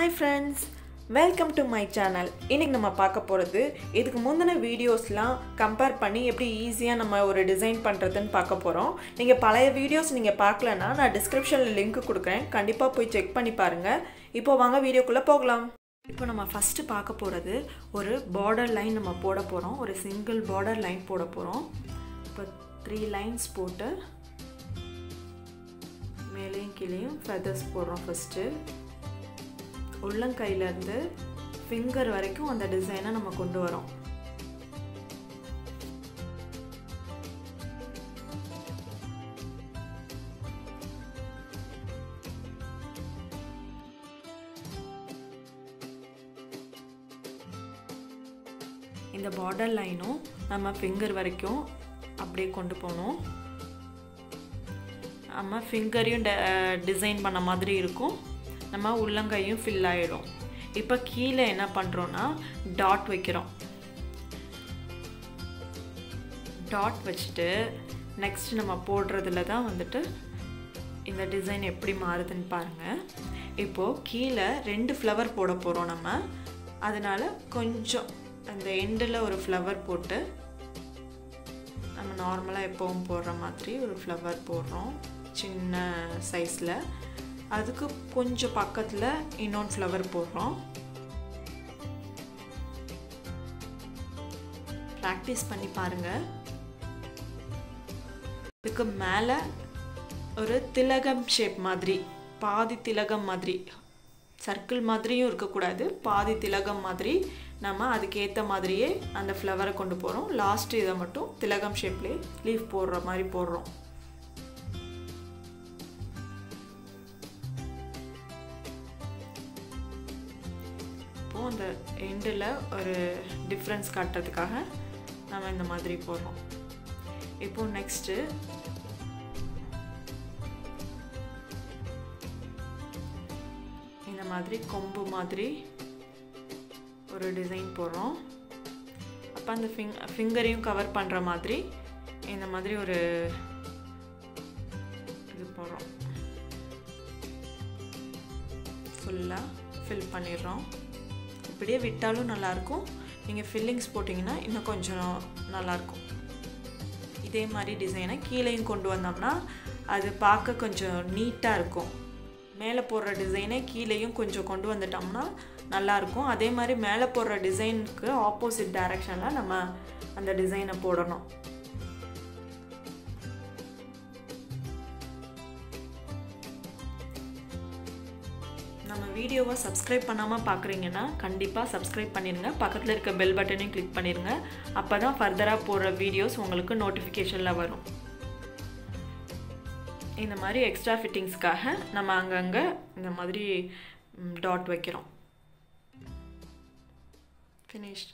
Hi friends welcome to my channel இன்றைக்கி நம்ம பார்க்க போகிறது இதுக்கு முந்தின வீடியோஸ்லாம் கம்பேர் பண்ணி எப்படி ஈஸியாக நம்ம ஒரு டிசைன் பண்ணுறதுன்னு பார்க்க போகிறோம் நீங்கள் பழைய வீடியோஸ் நீங்கள் பார்க்கலன்னா நான் டிஸ்கிரிப்ஷனில் லிங்க் கொடுக்குறேன். கண்டிப்பாக போய் செக் பண்ணி பாருங்கள் இப்போ வாங்க வீடியோக்குள்ளே போகலாம். இப்போ நம்ம ஃபஸ்ட்டு பார்க்க போகிறது ஒரு பார்டர் லைன் நம்ம போட போகிறோம் ஒரு சிங்கிள் பார்டர் லைன் போட போகிறோம் இப்போ த்ரீ லைன்ஸ் போட்டு மேலேயும் கீழேயும் ஃபெதர்ஸ் போடுறோம் ஃபஸ்ட்டு உள்ளங்கையிலேருந்து ஃபிங்கர் வரைக்கும் அந்த டிசைனை நம்ம கொண்டு வரோம். இந்த பார்டர் லைனும் நம்ம ஃபிங்கர் வரைக்கும் அப்படியே கொண்டு போகணும். நம்ம ஃபிங்கரையும் டிசைன் பண்ண மாதிரி இருக்கும். நம்ம உள்ளங்கையும் ஃபில் ஆகிடும் இப்போ கீழே என்ன பண்ணுறோன்னா டாட் வைக்கிறோம். டாட் வச்சுட்டு நெக்ஸ்ட் நம்ம போடுறதுல தான் வந்துட்டு இந்த டிசைன் எப்படி மாறுதுன்னு பாருங்கள் இப்போது கீழே ரெண்டு ஃப்ளவர் போட போகிறோம் நம்ம. அதனால் கொஞ்சம் அந்த எண்டில் ஒரு ஃப்ளவர் போட்டு நம்ம நார்மலாக எப்போவும் போடுற மாதிரி ஒரு ஃப்ளவர் போடுறோம். சின்ன சைஸில் அதுக்கு கொஞ்சம் பக்கத்தில் இன்னொன்று ஃப்ளவர் போடுறோம். ப்ராக்டிஸ் பண்ணி பாருங்கள் இதுக்கு மேலே ஒரு திலகம் ஷேப் மாதிரி பாதி திலகம் மாதிரி சர்க்கிள் மாதிரியும் இருக்கக்கூடாது. பாதி திலகம் மாதிரி நம்ம அதுக்கேற்ற மாதிரியே அந்த ஃப்ளவரை கொண்டு போகிறோம் லாஸ்ட் இதை மட்டும் திலகம் ஷேப்லேயே லீஃப் போடுற மாதிரி போடுறோம். இருக்கும் அந்த எண்டில் ஒரு டிஃப்ரென்ஸ் காட்டுறதுக்காக நம்ம இந்த மாதிரி போடுறோம். இப்போது நெக்ஸ்ட்டு இந்த மாதிரி கொம்பு மாதிரி ஒரு டிசைன் போடுறோம். அப்போ அந்த ஃபிங் ஃபிங்கரையும் கவர் பண்ணுற மாதிரி இந்த மாதிரி ஒரு இது போடுறோம். ஃபுல்லாக ஃபில் பண்ணிடுறோம். அப்படியே விட்டாலும் நல்லாயிருக்கும். நீங்கள் ஃபில்லிங்ஸ் போட்டிங்கன்னா இன்னும் கொஞ்சம் நல்லாயிருக்கும். இதே மாதிரி டிசைனை கீழேயும் கொண்டு வந்தோம்னா அது பார்க்க கொஞ்சம் நீட்டாக இருக்கும். மேலே போடுற டிசைனை கீழேயும் கொஞ்சம் கொண்டு வந்துட்டோம்னா நல்லாயிருக்கும். அதே மாதிரி மேலே போடுற டிசைனுக்கு ஆப்போசிட் டைரக்ஷனில் நம்ம அந்த டிசைனை போடணும். நம்ம வீடியோவை சப்ஸ்கிரைப் பண்ணாமல் பார்க்குறீங்கன்னா கண்டிப்பாக சப்ஸ்கிரைப் பண்ணிடுங்க பக்கத்தில் இருக்க பெல் பட்டனையும் கிளிக் பண்ணிடுங்க அப்போ தான் ஃபர்தராக போடுற வீடியோஸ் உங்களுக்கு நோட்டிஃபிகேஷனில் வரும். இந்த மாதிரி எக்ஸ்ட்ரா ஃபிட்டிங்ஸ்க்காக நம்ம அங்கங்கே இந்த மாதிரி டாட் வைக்கிறோம். ஃபினிஷ்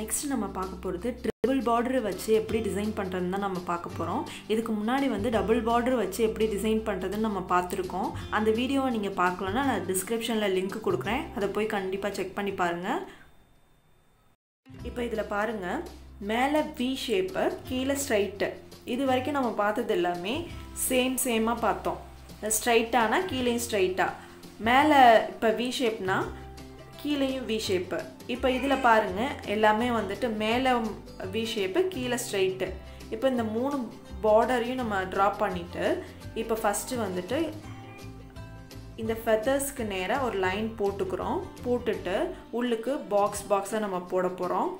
நெக்ஸ்ட் நம்ம பார்க்க போகிறது ட்ரிபிள் பார்டர் வச்சு எப்படி டிசைன் பண்ணுறதுன்னு தான் நம்ம பார்க்க போகிறோம் இதுக்கு முன்னாடி வந்து டபுள் பார்டர் வச்சு எப்படி டிசைன் பண்ணுறதுன்னு நம்ம பார்த்துருக்கோம். அந்த வீடியோவை நீங்கள் பார்க்கலன்னா நான் டிஸ்கிரிப்ஷனில் லிங்க் கொடுக்குறேன். அதை போய் கண்டிப்பாக செக் பண்ணி பாருங்கள் இப்போ இதில் பாருங்கள் மேலே வி ஷேப்பு கீழே ஸ்ட்ரைட்டு இது வரைக்கும் நம்ம பார்த்தது எல்லாமே சேம் சேமாக பார்த்தோம். ஸ்ட்ரைட்டானா கீழேயும் ஸ்ட்ரைட்டாக மேலே இப்போ வி ஷேப்னா கீழேயும் வி ஷேப்பு இப்போ இதில் பாருங்கள் எல்லாமே வந்துட்டு மேலே வி ஷேப்பு கீழே ஸ்ட்ரைட்டு இப்போ இந்த மூணு பார்டரையும் நம்ம ட்ரா பண்ணிவிட்டு இப்போ ஃபஸ்ட்டு வந்துட்டு இந்த ஃபெதர்ஸ்க்கு நேராக ஒரு லைன் போட்டுக்கிறோம். போட்டுட்டு உள்ளுக்கு பாக்ஸ் பாக்ஸாக நம்ம போட போகிறோம்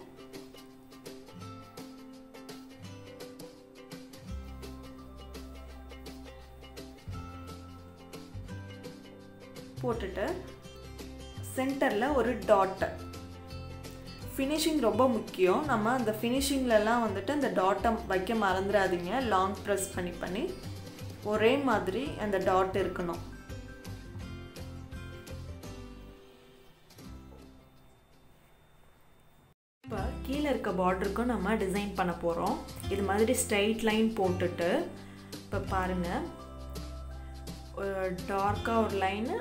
போட்டுட்டு சென்டரில் ஒரு டாட்டு. ஃபினிஷிங் ரொம்ப முக்கியம். நம்ம அந்த ஃபினிஷிங்லலாம் வந்துட்டு அந்த டாட்டை வைக்க மறந்துடாதீங்க லாங் ப்ரெஸ் பண்ணி பண்ணி. ஒரே மாதிரி அந்த டாட் இருக்கணும். இப்போ கீழே இருக்க பார்டருக்கும் நம்ம டிசைன் பண்ண போகிறோம் இது மாதிரி ஸ்ட்ரைட் லைன் போட்டுட்டு இப்போ பாருங்கள் டார்க்காக ஒரு லைனு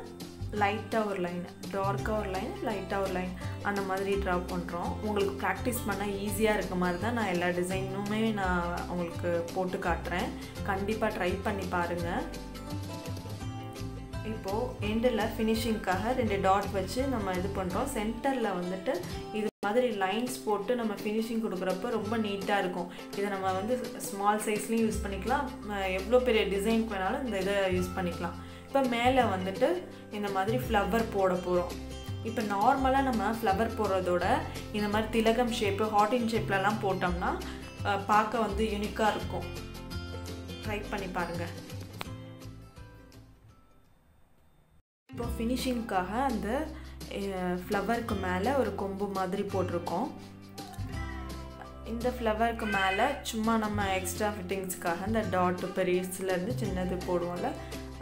லைட்டாக ஒரு லைன் டார்க்காக ஒரு லைன் லைட்டாக ஒரு லைன் அந்த மாதிரி ட்ரா பண்ணுறோம் உங்களுக்கு ப்ராக்டிஸ் பண்ண ஈஸியாக இருக்க மாதிரி தான் நான் எல்லா டிசைனுமே நான் உங்களுக்கு போட்டு காட்டுறேன். கண்டிப்பாக ட்ரை பண்ணி பாருங்கள் இப்போது எண்டில் ஃபினிஷிங்க்காக ரெண்டு டாட் வச்சு நம்ம இது பண்ணுறோம் சென்டரில் வந்துட்டு இது மாதிரி லைன்ஸ் போட்டு நம்ம ஃபினிஷிங் கொடுக்குறப்ப ரொம்ப நீட்டாக இருக்கும். இதை நம்ம வந்து ஸ்மால் சைஸ்லேயும் யூஸ் பண்ணிக்கலாம். எவ்வளோ பெரிய டிசைனுக்கு வேணாலும் இந்த இதை யூஸ் பண்ணிக்கலாம். இப்போ மேலே வந்துட்டு இந்த மாதிரி ஃப்ளவர் போட போகிறோம் இப்போ நார்மலாக நம்ம ஃப்ளவர் போடுறதோட இந்த மாதிரி திலகம் ஷேப்பு ஹாட்டின் ஷேப்லலாம் போட்டோம்னா பார்க்க வந்து யூனிக்காக இருக்கும். ட்ரை பண்ணி பாருங்கள் இப்போ ஃபினிஷிங்க்காக அந்த ஃப்ளவருக்கு மேலே ஒரு கொம்பு மாதிரி போட்டிருக்கோம். இந்த ஃப்ளவருக்கு மேலே சும்மா நம்ம எக்ஸ்ட்ரா ஃபிட்டிங்ஸ்க்காக இந்த டாட் பெரியஸ்லேருந்து சின்னது போடுவோம்ல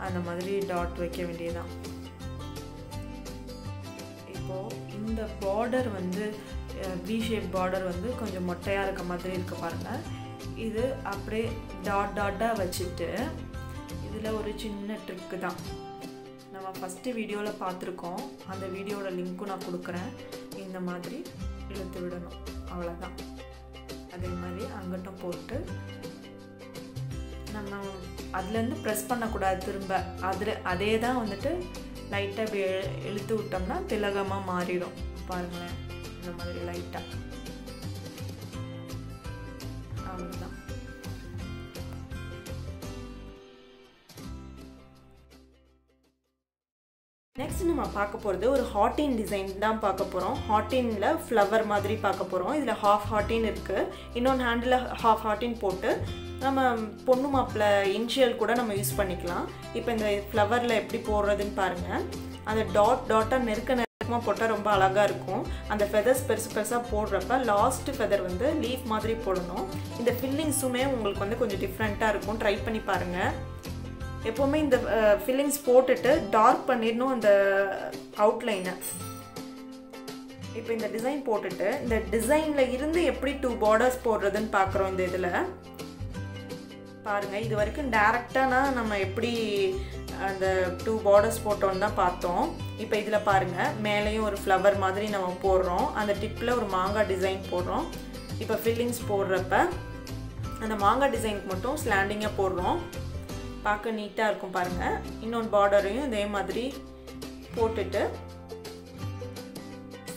அந்த மாதிரி டாட் வைக்க வேண்டியதுதான். இப்போது இந்த பார்டர் வந்து வி ஷேப் பார்டர் வந்து கொஞ்சம் மொட்டையாக இருக்க மாதிரி இருக்க பாருங்கள் இது அப்படியே டாட் டாட்டாக வச்சுட்டு இதில் ஒரு சின்ன ட்ரிக்கு தான். நம்ம ஃபஸ்ட்டு வீடியோவில் பார்த்துருக்கோம். அந்த வீடியோட லிங்க்கும் நான் கொடுக்குறேன். இந்த மாதிரி இழுத்து விடணும். அவ்வளோதான் அதே மாதிரி அங்கிட்டும் போட்டு நம்ம அதுலேருந்து ப்ரெஸ் பண்ணக்கூடாது திரும்ப. அதில் அதே தான் வந்துட்டு லைட்டாக இப்படி இழுத்து விட்டோம்னா திலகமாக மாறிடும். பாருங்களேன் இந்த மாதிரி லைட்டாக நெக்ஸ்ட் நம்ம பார்க்க போகிறது ஒரு ஹாட்டின் டிசைன் தான் பார்க்க போகிறோம் ஹாட்டினில் ஃப்ளவர் மாதிரி பார்க்க போகிறோம் இதில் ஹாஃப் ஹாட்டின் இருக்குது இன்னொன்று ஹேண்டில் ஹாஃப் ஹாட்டின் போட்டு நம்ம பொண்ணு மாப்பிள்ளை இன்ஷியல் கூட நம்ம யூஸ் பண்ணிக்கலாம். இப்போ இந்த ஃப்ளவரில் எப்படி போடுறதுன்னு பாருங்கள் அந்த டாட் டாட்டாக நெருக்க நெருக்கமாக போட்டால் ரொம்ப அழகாக இருக்கும். அந்த ஃபெதர்ஸ் பெருசு பெருசாக போடுறப்ப லாஸ்ட் ஃபெதர் வந்து லீஃப் மாதிரி போடணும். இந்த ஃபில்லிங்ஸுமே உங்களுக்கு வந்து கொஞ்சம் டிஃப்ரெண்ட்டாக இருக்கும். ட்ரை பண்ணி பாருங்கள் எப்போவுமே இந்த ஃபில்லிங்ஸ் போட்டுட்டு டார்க் பண்ணிடணும் அந்த அவுட்லைனை இப்போ இந்த டிசைன் போட்டுட்டு இந்த டிசைனில் இருந்து எப்படி டூ பார்டர்ஸ் போடுறதுன்னு பார்க்குறோம் இந்த இதில். பாருங்கள் இது வரைக்கும் டேரெக்டானா நம்ம எப்படி அந்த டூ பார்டர்ஸ் போட்டோன்னு தான் பார்த்தோம். இப்போ இதில் பாருங்கள் மேலேயும் ஒரு ஃப்ளவர் மாதிரி நம்ம போடுறோம். அந்த டிப்பில் ஒரு மாங்காய் டிசைன் போடுறோம். இப்போ ஃபில்லிங்ஸ் போடுறப்ப அந்த மாங்காய் டிசைனுக்கு மட்டும் ஸ்லாண்டிங்காக போடுறோம். பார்க்க நீட்டாக இருக்கும் பாருங்கள் இன்னொன்று பார்டரையும் இதே மாதிரி போட்டுட்டு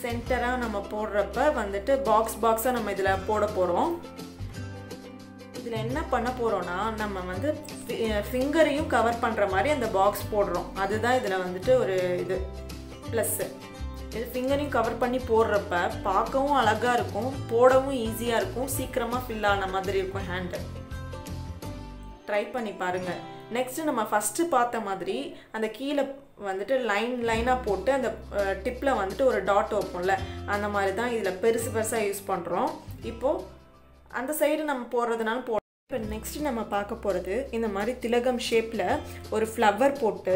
சென்டராக நம்ம போடுறப்ப வந்துட்டு பாக்ஸ் பாக்ஸாக நம்ம இதில் போட போகிறோம் இதில் என்ன பண்ண போகிறோன்னா நம்ம வந்து ஃபிங்கரையும் கவர் பண்ணுற மாதிரி அந்த பாக்ஸ் போடுறோம். அதுதான் இதில் வந்துட்டு ஒரு இது ப்ளஸ்ஸு இது ஃபிங்கரையும் கவர் பண்ணி போடுறப்ப பார்க்கவும் அழகாக இருக்கும் போடவும் ஈஸியாக இருக்கும் சீக்கிரமாக ஃபில் ஆன மாதிரி இருக்கும் ஹேண்டு ட்ரை பண்ணி பாருங்கள் நெக்ஸ்ட்டு நம்ம ஃபஸ்ட்டு பார்த்த மாதிரி அந்த கீழே வந்துட்டு லைன் லைனாக போட்டு அந்த டிப்பில் வந்துட்டு ஒரு டாட் வைப்போம்ல அந்த மாதிரி தான் இதில் பெருசு பெருசாக யூஸ் பண்ணுறோம் இப்போது அந்த சைடு நம்ம போடுறதுனால போ இப்போ நெக்ஸ்ட்டு நம்ம பார்க்க போகிறது இந்த மாதிரி திலகம் ஷேப்பில் ஒரு ஃப்ளவர் போட்டு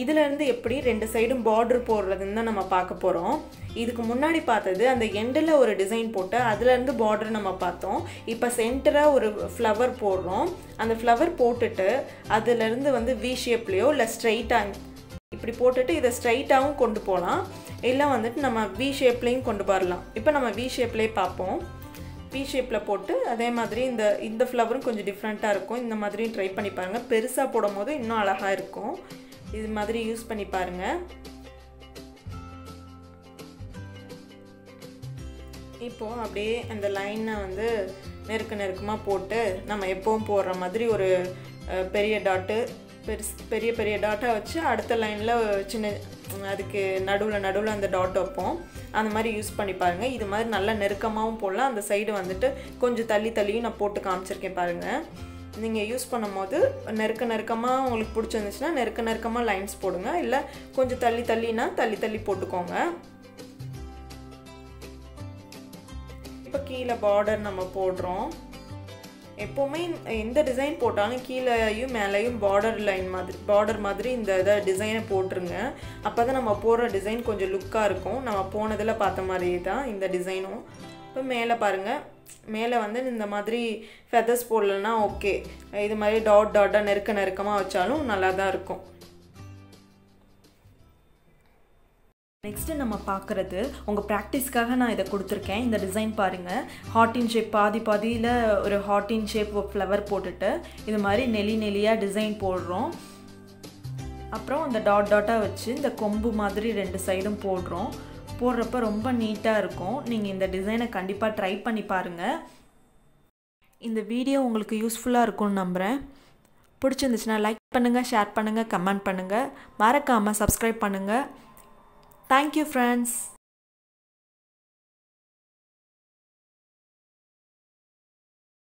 இதிலேருந்து எப்படி ரெண்டு சைடும் பார்டர் போடுறதுன்னு தான் நம்ம பார்க்க போகிறோம் இதுக்கு முன்னாடி பார்த்தது அந்த எண்டில் ஒரு டிசைன் போட்டு அதுலேருந்து பார்டர் நம்ம பார்த்தோம். இப்போ சென்டராக ஒரு ஃப்ளவர் போடுறோம். அந்த ஃப்ளவர் போட்டுட்டு அதுலேருந்து வந்து வி ஷேப்லேயோ இல்லை ஸ்ட்ரைட்டாக இப்படி போட்டுட்டு இதை ஸ்ட்ரைட்டாகவும் கொண்டு போகலாம் இல்லை வந்துட்டு நம்ம வி ஷேப்லேயும் கொண்டு வரலாம். இப்போ நம்ம வி ஷேப்லேயே பார்ப்போம். பி ஷேப்பில் போட்டு அதே மாதிரி இந்த இந்த ஃப்ளவரும் கொஞ்சம் டிஃப்ரெண்ட்டாக இருக்கும். இந்த மாதிரியும் ட்ரை பண்ணி பாருங்கள் பெருசாக போடும் போது இன்னும் அழகாக இருக்கும். இது மாதிரி யூஸ் பண்ணி பாருங்கள் இப்போது அப்படியே அந்த லைனை வந்து நெருக்க நெருக்கமாக போட்டு நம்ம எப்போவும் போடுற மாதிரி ஒரு பெரிய டாட்டு பெருசு பெரிய பெரிய டாட்டை வச்சு அடுத்த லைனில் சின்ன அதுக்கு நடுவில் நடுவில் அந்த டாட் வைப்போம். அந்த மாதிரி யூஸ் பண்ணி பாருங்கள் இது மாதிரி நல்லா நெருக்கமாகவும் போடலாம். அந்த சைடு வந்துட்டு கொஞ்சம் தள்ளி தள்ளியும் நான் போட்டு காமிச்சிருக்கேன் பாருங்கள் நீங்கள் யூஸ் பண்ணும்போது நெருக்க நெருக்கமாக உங்களுக்கு பிடிச்சிருந்துச்சுன்னா நெருக்க நெருக்கமாக லைன்ஸ் போடுங்க. இல்லை கொஞ்சம் தள்ளி தள்ளினா தள்ளி தள்ளி போட்டுக்கோங்க. இப்போ கீழே பார்டர் நம்ம போடுறோம். எப்போவுமே எந்த டிசைன் போட்டாலும் கீழேயும் மேலேயும் பார்டர் லைன் மாதிரி பார்டர் மாதிரி இந்த இதை டிசைனை போட்டுருங்க. அப்போ தான் நம்ம போடுற டிசைன் கொஞ்சம் லுக்காக இருக்கும். நம்ம போனதில் பார்த்த மாதிரியே தான் இந்த டிசைனும் இப்போ மேலே பாருங்கள் மேலே வந்து இந்த மாதிரி ஃபெதர்ஸ் போடலன்னா ஓகே இது மாதிரி டாட் டாட்டாக நெருக்க நெருக்கமாக வச்சாலும் நல்லா தான் இருக்கும். நெக்ஸ்ட்டு நம்ம பார்க்குறது உங்கள் ப்ராக்டிஸ்க்காக நான் இதை கொடுத்துருக்கேன். இந்த டிசைன் பாருங்கள் ஹாட்டின் ஷேப் பாதி பாதியில் ஒரு ஹாட்டின் ஷேப் ஃப்ளவர் போட்டுட்டு இது மாதிரி நெலி நெலியாக டிசைன் போடுறோம். அப்புறம் அந்த டாட் டாட்டாக வச்சு இந்த கொம்பு மாதிரி ரெண்டு சைடும் போடுறோம். போடுறப்ப ரொம்ப நீட்டாக இருக்கும். நீங்கள் இந்த டிசைனை கண்டிப்பாக ட்ரை பண்ணி பாருங்கள் இந்த வீடியோ உங்களுக்கு யூஸ்ஃபுல்லாக இருக்கும்னு நம்புகிறேன் பிடிச்சிருந்துச்சுன்னா லைக் பண்ணுங்கள் ஷேர் பண்ணுங்கள் கமெண்ட் பண்ணுங்கள் மறக்காமல் சப்ஸ்கிரைப் பண்ணுங்கள் தேங்க்யூ ஃப்ரெண்ட்ஸ்